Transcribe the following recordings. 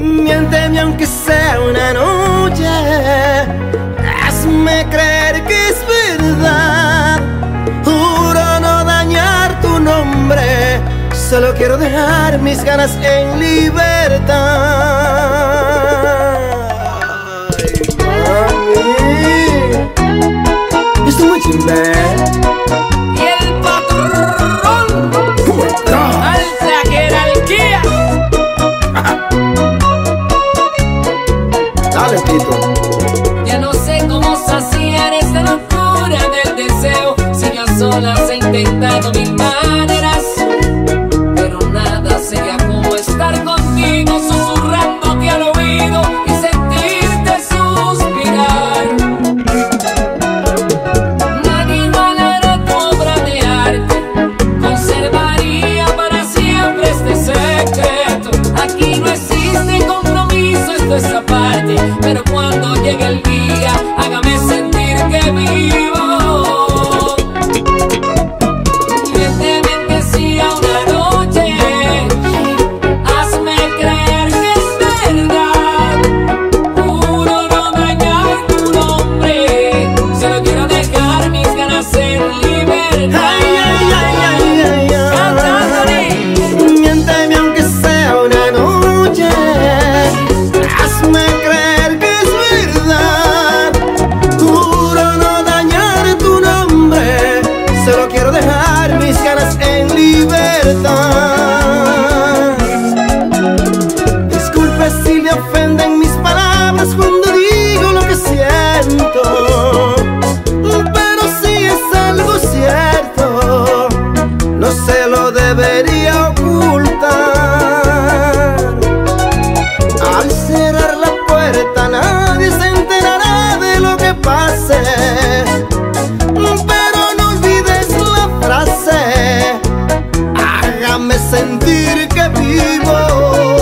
Miénteme aunque sea una noche, hazme creer que es verdad. Juro no dañar tu nombre, solo quiero dejar mis ganas en libertad. Ay, mami, estoy muy. pero cuando llegue el ofenden mis palabras cuando digo lo que siento. Pero si es algo cierto, no se lo debería ocultar. Al cerrar la puerta nadie se enterará de lo que pase. Pero no olvides la frase, hágame sentir que vivo.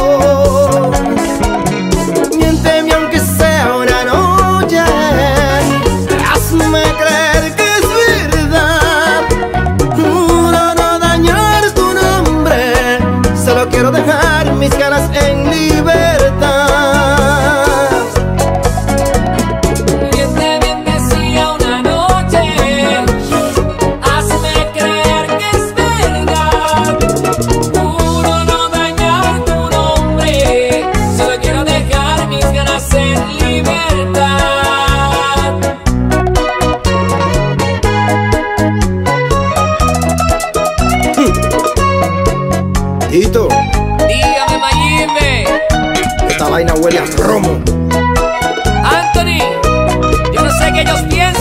Dígame, Mayimbe. Esta vaina huele a promo. Anthony, yo no sé qué ellos piensan.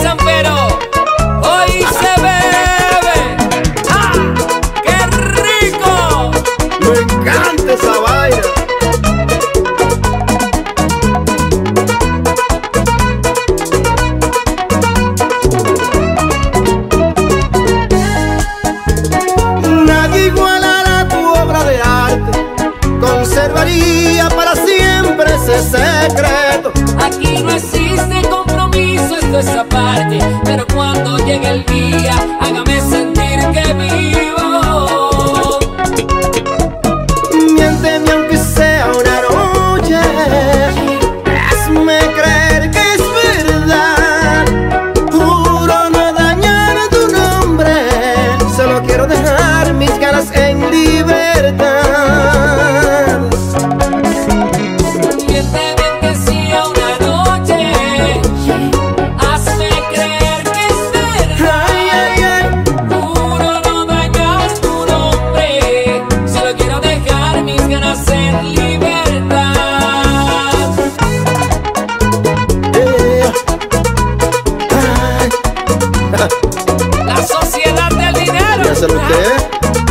esa parte, pero cuando llegue el día. Thank you.